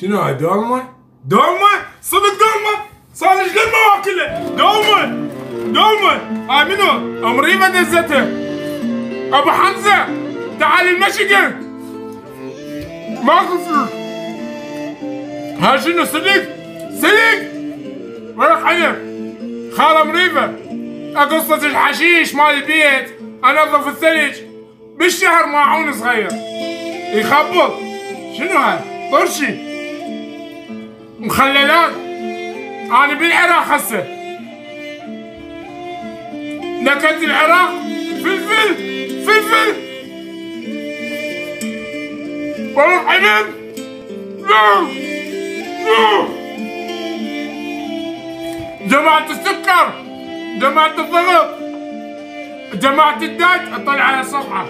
شنو هاي دولمة؟ دولمة؟ صدق دولمة؟ صار لي قد ما واكله دولمة دولمة هاي منو؟ ام ريما دزتها أبو حمزة تعال المشقة ماكو فلوس هاي شنو سلك؟ سلك؟ ورق عنب خالة مريبة قصة الحشيش مال البيت انظف الثلج بالشهر ماعون صغير يخبط شنو هاي؟ طرشي مخللات أنا بالعراق هسه. نكت العراق؟ فلفل! فلفل! ورق عنب لا! لا! جماعة السكر! جماعة الضغط! جماعة الداج أطلع على الصفحة